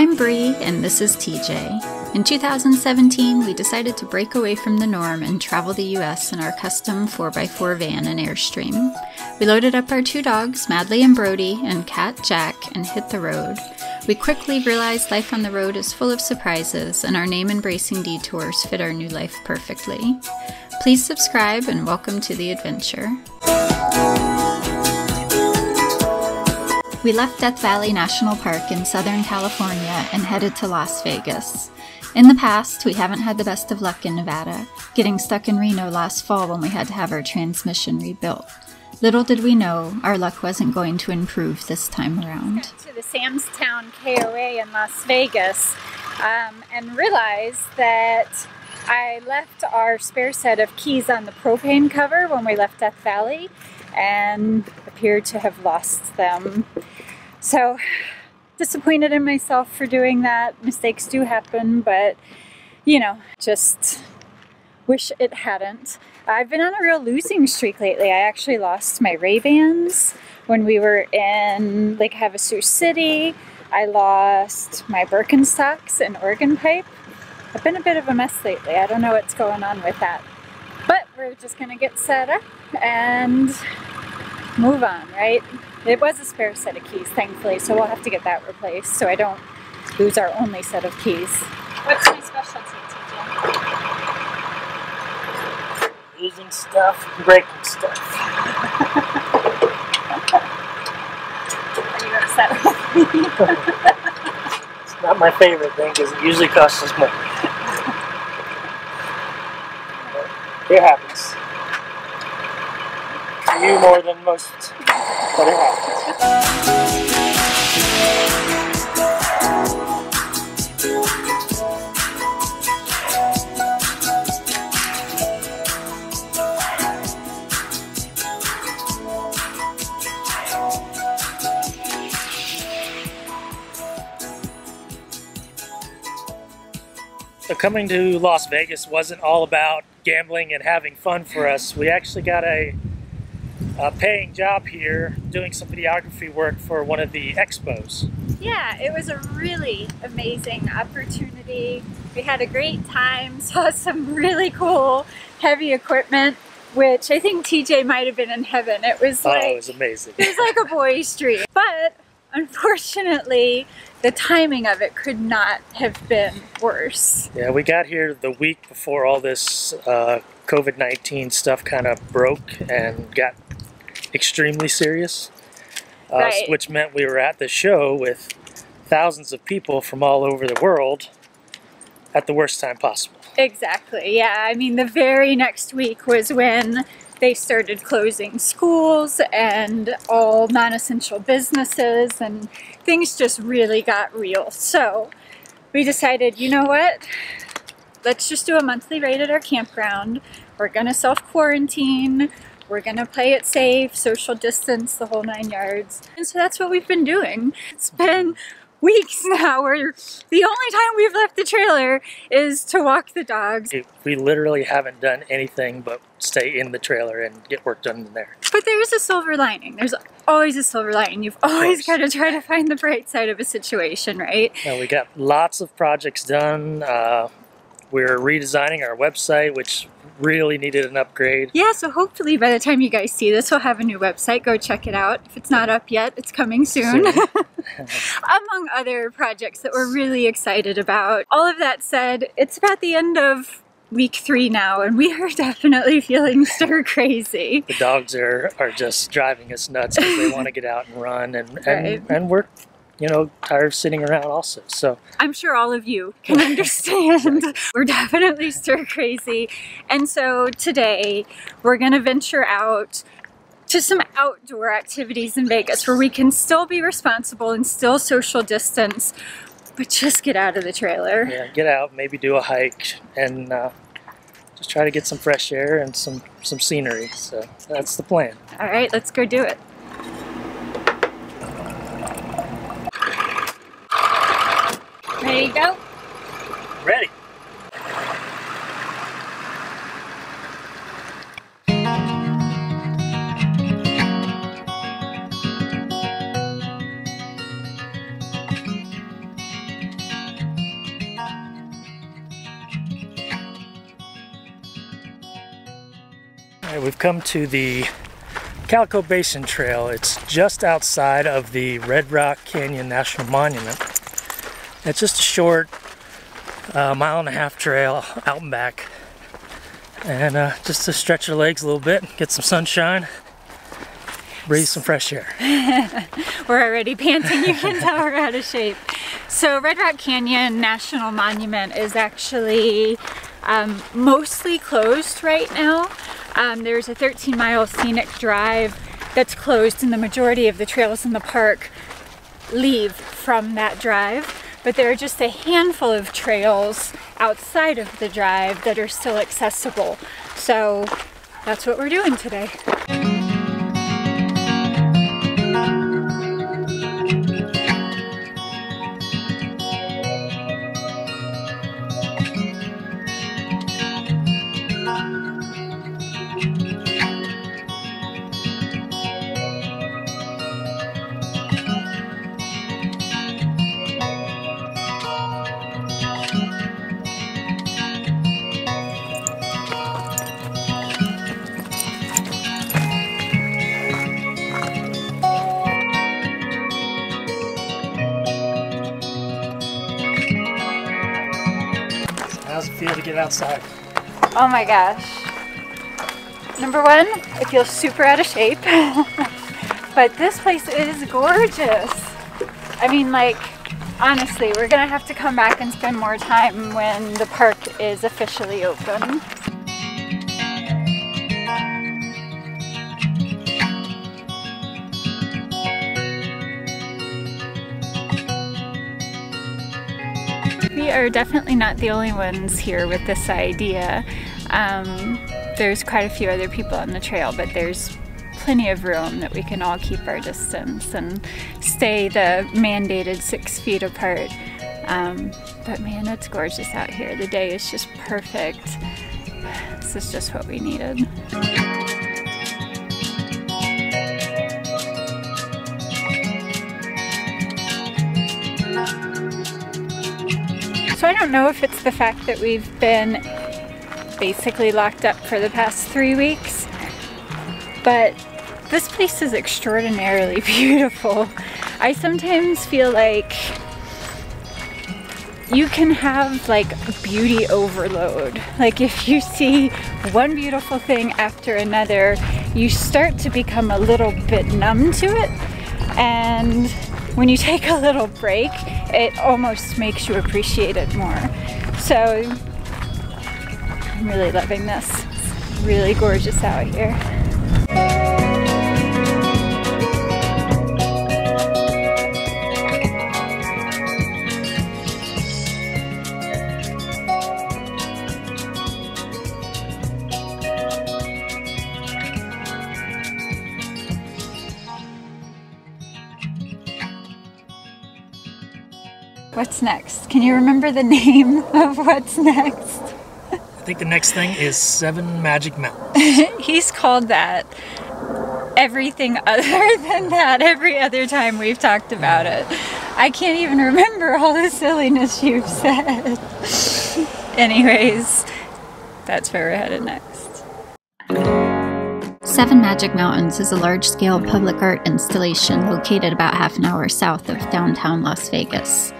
I'm Bree, and this is TJ. In 2017, we decided to break away from the norm and travel the US in our custom 4x4 van and Airstream. We loaded up our two dogs, Madly and Brody, and cat Jack, and hit the road. We quickly realized life on the road is full of surprises, and our name embracing detours fit our new life perfectly. Please subscribe and welcome to the adventure. We left Death Valley National Park in Southern California and headed to Las Vegas. In the past, we haven't had the best of luck in Nevada, getting stuck in Reno last fall when we had to have our transmission rebuilt. Little did we know our luck wasn't going to improve this time around. To the Sam's Town KOA in Las Vegas um, and realized that I left our spare set of keys on the propane cover when we left Death Valley and appeared to have lost them. So disappointed in myself for doing that. Mistakes do happen, but you know, just wish it hadn't. I've been on a real losing streak lately. I actually lost my Ray-Bans when we were in Lake Havasu City. I lost my Birkenstocks and organ pipe. I've been a bit of a mess lately. I don't know what's going on with that. But we're just gonna get set up and move on, right? It was a spare set of keys, thankfully, so we'll have to get that replaced so I don't lose our only set of keys. What's my specialty, TJ? Losing stuff, breaking stuff. Are you upset with me? it's not my favorite thing because it usually costs us more. it happens. To you more than most. So coming to Las Vegas wasn't all about gambling and having fun for us. We actually got a, a paying job here doing some videography work for one of the expos. Yeah, it was a really amazing opportunity. We had a great time, saw some really cool heavy equipment, which I think TJ might have been in heaven. It was like oh, it was amazing. it was like a boy's dream. But unfortunately, the timing of it could not have been worse. Yeah, we got here the week before all this uh, COVID 19 stuff kind of broke and got extremely serious. Uh, Right. Which meant we were at the show with thousands of people from all over the world at the worst time possible. Exactly. Yeah. I mean, the very next week was when they started closing schools and all non essential businesses, and things just really got real. So we decided, you know what? Let's just do a monthly rate at our campground. We're going to self quarantine. We're to play it safe, social distance, the whole nine yards. And so that's what we've been doing. It's been weeks now where the only time we've left the trailer is to walk the dogs. It- we literally haven't done anything but stay in the trailer and get work done in there. But there's a silver lining. There's always a silver lining. You've always got to try to find the bright side of a situation, right? We got lots of projects done. Uh, we're redesigning our website, which really needed an upgrade. Yeah, so hopefully by the time you guys see this, we'll have a new website. Go check it out. If it's not up yet, it's coming soon. Soon. Among other projects that we're really excited about. All of that said, it's about the end of week three now, and we are definitely feeling stir crazy. the dogs are, are just driving us nuts because they want to get out and run and, and, Right. and we're you know tired of sitting around also so I'm sure all of you can understand. We're definitely stir crazy. And so today we're going to venture out to some outdoor activities in Vegas where we can still be responsible and still social distance, but just get out of the trailer. yeah get out maybe do a hike and uh, just try to get some fresh air and some some scenery so that's the plan All right, let's go do it. Ready to go? Ready. All right, we've come to the Calico Basin Trail. It's just outside of the Red Rock Canyon National Monument. It's just a short uh, mile and a half trail out and back. And uh, just to stretch your legs a little bit, get some sunshine, breathe some fresh air. we're already panting, you can tell we're out of shape. So Red Rock Canyon National Monument is actually um, mostly closed right now. Um, there's a 13 mile scenic drive that's closed and the majority of the trails in the park leave from that drive. But there are just a handful of trails outside of the drive that are still accessible. So that's what we're doing today. How's it feel to get outside? Oh my gosh. Number one, I feel super out of shape. but this place is gorgeous. I mean, like, honestly, we're gonna have to come back and spend more time when the park is officially open. We are definitely not the only ones here with this idea. Um, there's quite a few other people on the trail, but there's plenty of room that we can all keep our distance and stay the mandated six feet apart. Um, but man, it's gorgeous out here. The day is just perfect. This is just what we needed. I don't know if it's the fact that we've been basically locked up for the past three weeks, but this place is extraordinarily beautiful. I sometimes feel like you can have like a beauty overload. Like if you see one beautiful thing after another, you start to become a little bit numb to it. And when you take a little break, it almost makes you appreciate it more. So I'm really loving this. It's really gorgeous out here. What's next? Can you remember the name of what's next? I think the next thing is Seven Magic Mountains. He's called that everything other than that every other time we've talked about it. I can't even remember all the silliness you've said. Anyways, that's where we're headed next. Seven Magic Mountains is a large scale public art installation located about half an hour south of downtown Las Vegas.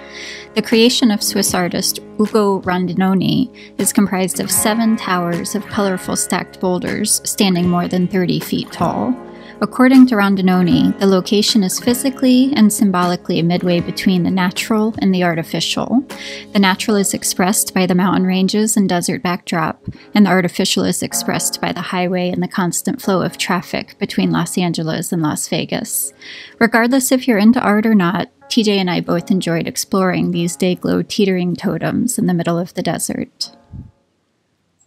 The creation of Swiss artist Ugo Rondinone is comprised of seven towers of colorful stacked boulders standing more than 30 feet tall. According to Rondinone, the location is physically and symbolically midway between the natural and the artificial. The natural is expressed by the mountain ranges and desert backdrop, and the artificial is expressed by the highway and the constant flow of traffic between Los Angeles and Las Vegas. Regardless if you're into art or not, TJ and I both enjoyed exploring these day glow teetering totems in the middle of the desert.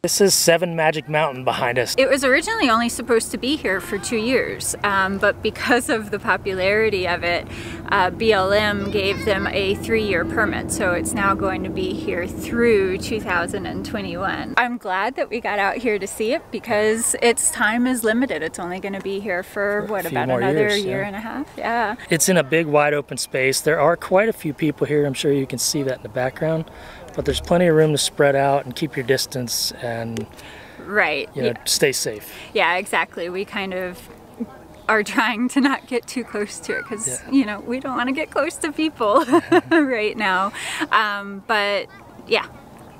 This is Seven Magic Mountain behind us. It was originally only supposed to be here for two years, um, but because of the popularity of it, uh, BLM gave them a three-year permit, so it's now going to be here through 2021. I'm glad that we got out here to see it because its time is limited. It's only going to be here for, For what, about another years, year yeah. and a half? Yeah. It's in a big wide open space. There are quite a few people here. I'm sure you can see that in the background. But there's plenty of room to spread out and keep your distance and right. you know, yeah. stay safe. Yeah, exactly. We kind of are trying to not get too close to it because Yeah. you know we don't want to get close to people right now. Um, but yeah,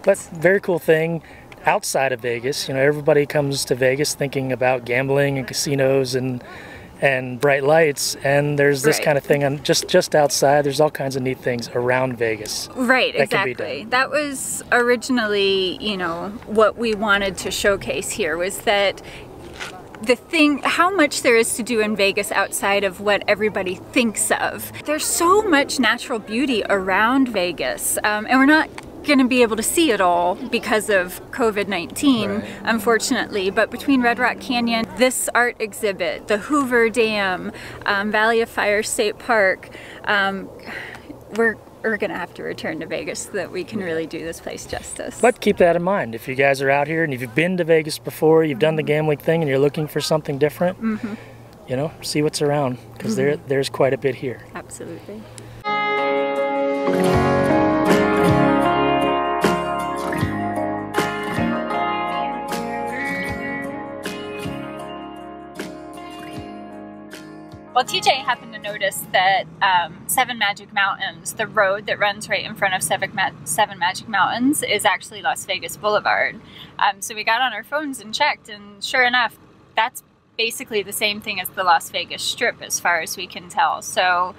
But very cool thing outside of Vegas. You know, everybody comes to Vegas thinking about gambling and casinos and and bright lights, and there's this Right. kind of thing on just just outside. There's all kinds of neat things around Vegas. right, That can be exactly. done. That was originally, you know, what we wanted to showcase here was that the thing how much there is to do in Vegas outside of what everybody thinks of. There's so much natural beauty around Vegas, um, and we're not going to be able to see it all because of COVID 19, Right. unfortunately. But between Red Rock Canyon, this art exhibit, the Hoover Dam, um, Valley of Fire State Park, um, we're, we're going to have to return to Vegas so that we can really do this place justice. But keep that in mind. If you guys are out here and if you've been to Vegas before, you've done the gambling thing, and you're looking for something different, you know, see what's around because there there's quite a bit here. Absolutely. Well, TJ happened to notice that um, Seven Magic Mountains, the road that runs right in front of Seven, Ma- Seven Magic Mountains, is actually Las Vegas Boulevard. Um, so we got on our phones and checked, and sure enough, that's basically the same thing as the Las Vegas Strip, as far as we can tell. So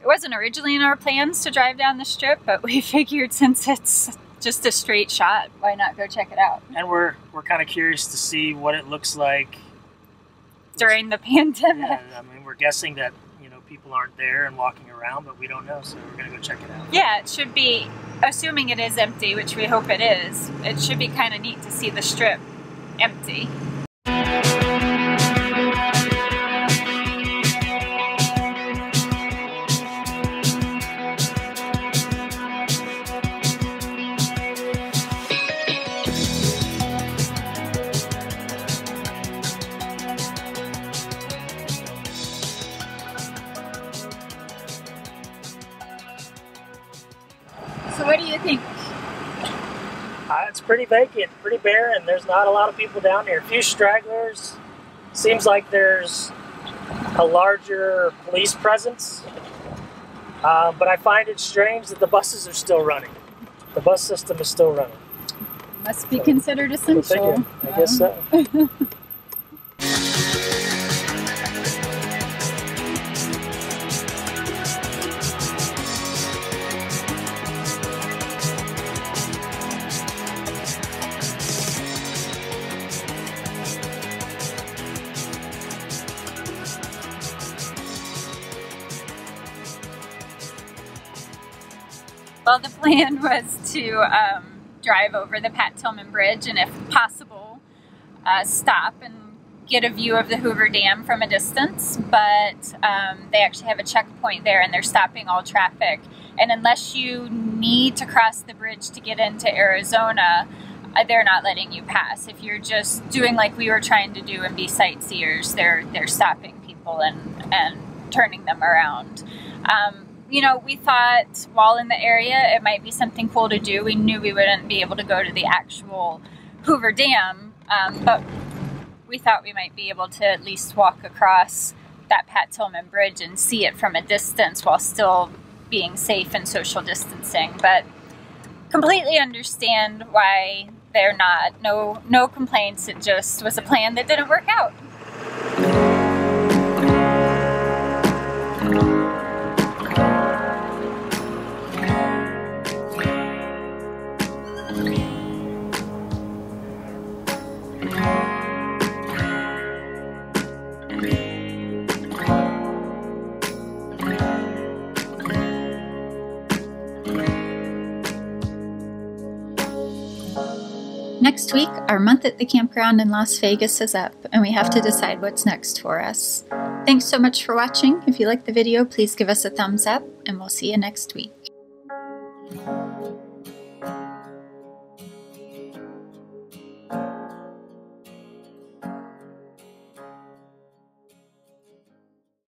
it wasn't originally in our plans to drive down the strip, but we figured since it's just a straight shot, why not go check it out And we're we're kind of curious to see what it looks like. during the pandemic? Yeah, I mean, we're guessing that you know people aren't there and walking around, but we don't know, so we're gonna go check it out. Yeah, it should be, assuming it is empty, which we hope it is, it should be kind of neat to see the strip empty. Pretty vacant, pretty barren. There's not a lot of people down here. A few stragglers. Seems like there's a larger police presence. Uh, but I find it strange that the buses are still running. The bus system is still running. Must be considered Go essential. figure. I guess so. Well, the plan was to um, drive over the Pat Tillman Bridge and, if possible, uh, stop and get a view of the Hoover Dam from a distance. But um, they actually have a checkpoint there and they're stopping all traffic. And unless you need to cross the bridge to get into Arizona, uh, they're not letting you pass. If you're just doing like we were trying to do and be sightseers, they're they're stopping people and and turning them around. Um, you know, we thought while in the area it might be something cool to do. We knew we wouldn't be able to go to the actual Hoover Dam, um, but we thought we might be able to at least walk across that Pat Tillman Bridge and see it from a distance while still being safe and social distancing. But completely understand why they're not. No, no complaints. It just was a plan that didn't work out. Next week, our month at the campground in Las Vegas is up, and we have to decide what's next for us. Thanks so much for watching. If you liked the video, please give us a thumbs up, and we'll see you next week.